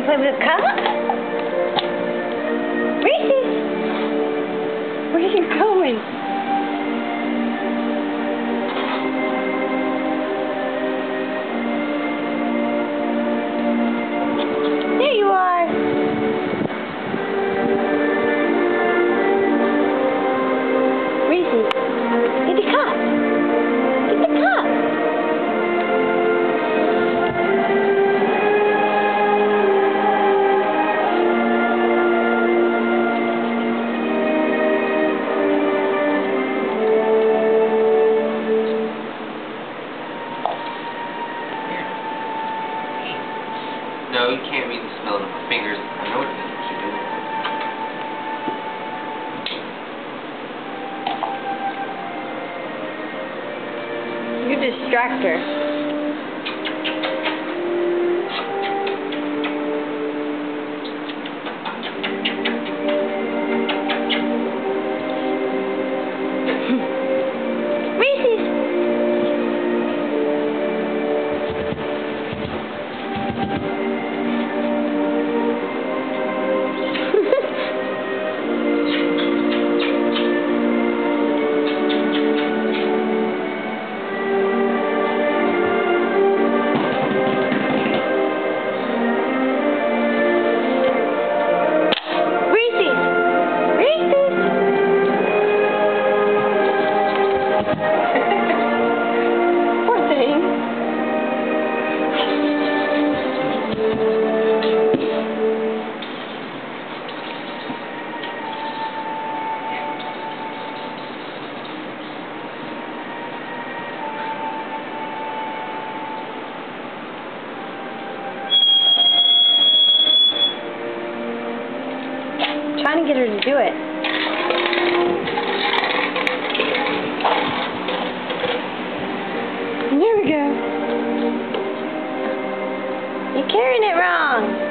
and play with? Reese's! Where are you going? No, you can't read the smell of my fingers. I know what you should do. You distract her. Trying to get her to do it. There we go. You're carrying it wrong.